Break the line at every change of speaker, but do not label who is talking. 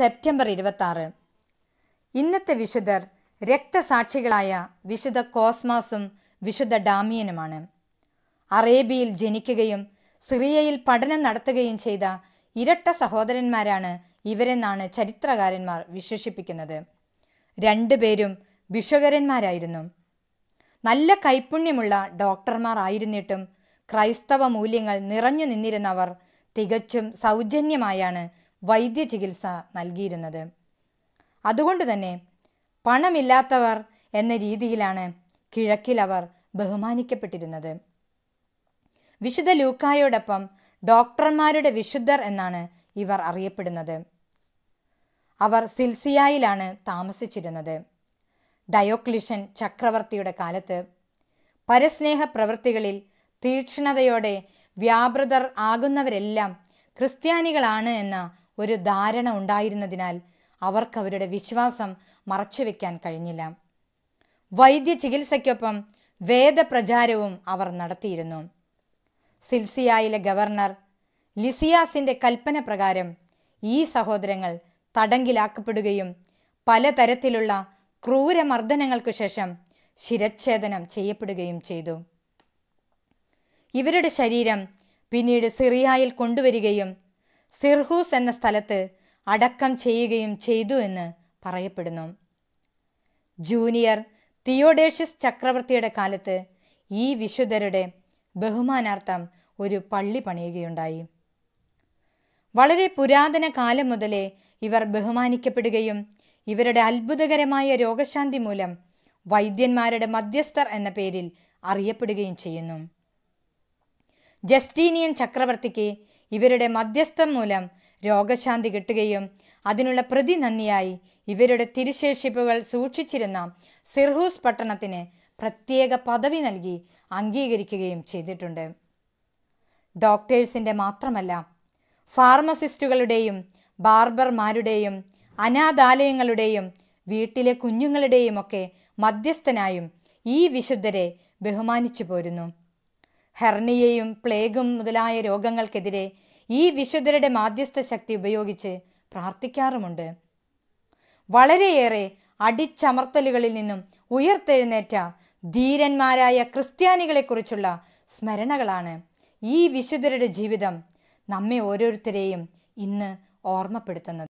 September ഇരുപത്തി ഇന്നത്തെ വിശുദ്ധർ രക്തസാക്ഷികളായ വിശുദ്ധ കോസ്മാസും വിശുദ്ധ ഡാമിയനുമാണ്. അറേബ്യയിൽ ജനിക്കുകയും സിറിയയിൽ പഠനം നടത്തുകയും ചെയ്ത ഇരട്ട സഹോദരന്മാരാണ് ഇവരെന്നാണ് ചരിത്രകാരന്മാർ വിശേഷിപ്പിക്കുന്നത്. രണ്ടുപേരും ഭിഷകരന്മാരായിരുന്നു. നല്ല കൈപുണ്യമുള്ള ഡോക്ടർമാർ ആയിരുന്നിട്ടും ക്രൈസ്തവ മൂല്യങ്ങൾ നിറഞ്ഞു നിന്നിരുന്നവർ തികച്ചും സൗജന്യമായാണ് വൈദ്യചികിത്സ നൽകിയിരുന്നത്. അതുകൊണ്ട് തന്നെ പണമില്ലാത്തവർ എന്ന രീതിയിലാണ് കിഴക്കിൽ അവർ ബഹുമാനിക്കപ്പെട്ടിരുന്നത്. വിശുദ്ധ ലൂക്കായോടൊപ്പം ഡോക്ടർമാരുടെ വിശുദ്ധർ എന്നാണ് ഇവർ അറിയപ്പെടുന്നത്. അവർ സിൽസിയായിലാണ് താമസിച്ചിരുന്നത്. ഡയോക്ലിഷൻ ചക്രവർത്തിയുടെ കാലത്ത് പരസ്നേഹ പ്രവൃത്തികളിൽ തീക്ഷ്ണതയോടെ വ്യാപൃതർ ആകുന്നവരെല്ലാം ക്രിസ്ത്യാനികളാണ് എന്ന ഒരു ധാരണ ഉണ്ടായിരുന്നതിനാൽ അവർക്ക് അവരുടെ വിശ്വാസം മറച്ചുവെക്കാൻ കഴിഞ്ഞില്ല. വൈദ്യ ചികിത്സയ്ക്കൊപ്പം വേദപ്രചാരവും അവർ നടത്തിയിരുന്നു. സിൽസിയായിലെ ഗവർണർ ലിസിയാസിന്റെ കൽപ്പന പ്രകാരം ഈ സഹോദരങ്ങൾ തടങ്കിലാക്കപ്പെടുകയും പലതരത്തിലുള്ള ക്രൂരമർദ്ദനങ്ങൾക്കു ശേഷം ശിരച്ഛേദനം ചെയ്യപ്പെടുകയും ചെയ്തു. ഇവരുടെ ശരീരം പിന്നീട് സിറിയായിൽ കൊണ്ടുവരികയും സിർഹൂസ് എന്ന സ്ഥലത്ത് അടക്കം ചെയ്യുകയും ചെയ്തു എന്ന് പറയപ്പെടുന്നു. ജൂനിയർ തിയോഡേഷ്യസ് ചക്രവർത്തിയുടെ കാലത്ത് ഈ വിശുദ്ധരുടെ ബഹുമാനാർത്ഥം ഒരു പള്ളി പണിയുകയുണ്ടായി. വളരെ പുരാതന കാലം മുതലേ ഇവർ ബഹുമാനിക്കപ്പെടുകയും ഇവരുടെ അത്ഭുതകരമായ രോഗശാന്തി മൂലം വൈദ്യന്മാരുടെ മധ്യസ്ഥർ എന്ന പേരിൽ അറിയപ്പെടുകയും ചെയ്യുന്നു. ജസ്റ്റീനിയൻ ചക്രവർത്തിക്ക് ഇവരുടെ മധ്യസ്ഥം മൂലം രോഗശാന്തി കിട്ടുകയും അതിനുള്ള പ്രതി നന്ദിയായി ഇവരുടെ തിരുശേഷിപ്പുകൾ സൂക്ഷിച്ചിരുന്ന സിർഹൂസ് പട്ടണത്തിന് പ്രത്യേക പദവി നൽകി അംഗീകരിക്കുകയും ചെയ്തിട്ടുണ്ട്. ഡോക്ടേഴ്സിന്റെ മാത്രമല്ല ഫാർമസിസ്റ്റുകളുടെയും ബാർബർമാരുടെയും അനാഥാലയങ്ങളുടെയും വീട്ടിലെ കുഞ്ഞുങ്ങളുടെയും ഒക്കെ മധ്യസ്ഥനായും ഈ വിശുദ്ധരെ ബഹുമാനിച്ചു പോരുന്നു. ഹെർണിയയും പ്ലേഗും മുതലായ രോഗങ്ങൾക്കെതിരെ ഈ വിശുദ്ധരുടെ മാധ്യസ്ഥ ശക്തി ഉപയോഗിച്ച് പ്രാർത്ഥിക്കാറുമുണ്ട്. വളരെയേറെ അടിച്ചമർത്തലുകളിൽ നിന്നും ഉയർത്തെഴുന്നേറ്റ ധീരന്മാരായ ക്രിസ്ത്യാനികളെക്കുറിച്ചുള്ള സ്മരണകളാണ് ഈ വിശുദ്ധരുടെ ജീവിതം നമ്മെ ഓരോരുത്തരെയും ഇന്ന് ഓർമ്മപ്പെടുത്തുന്നത്.